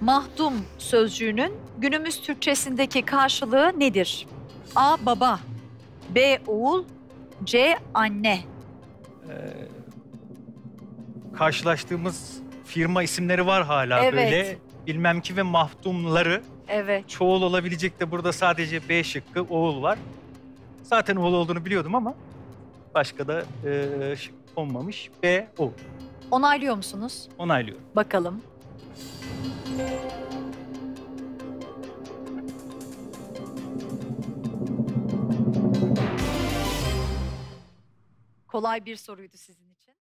Mahdum sözcüğünün günümüz Türkçesindeki karşılığı nedir? A. Baba B. Oğul C. Anne Ee, karşılaştığımız firma isimleri var hala Evet. böyle. Bilmem ki ve mahdumları. Evet. Çoğul olabilecek de burada sadece B şıkkı oğul var. Zaten oğul olduğunu biliyordum ama başka da e, şık konmamış. B oğul. Onaylıyor musunuz? Onaylıyorum. Bakalım. kolay bir soruydu sizin için.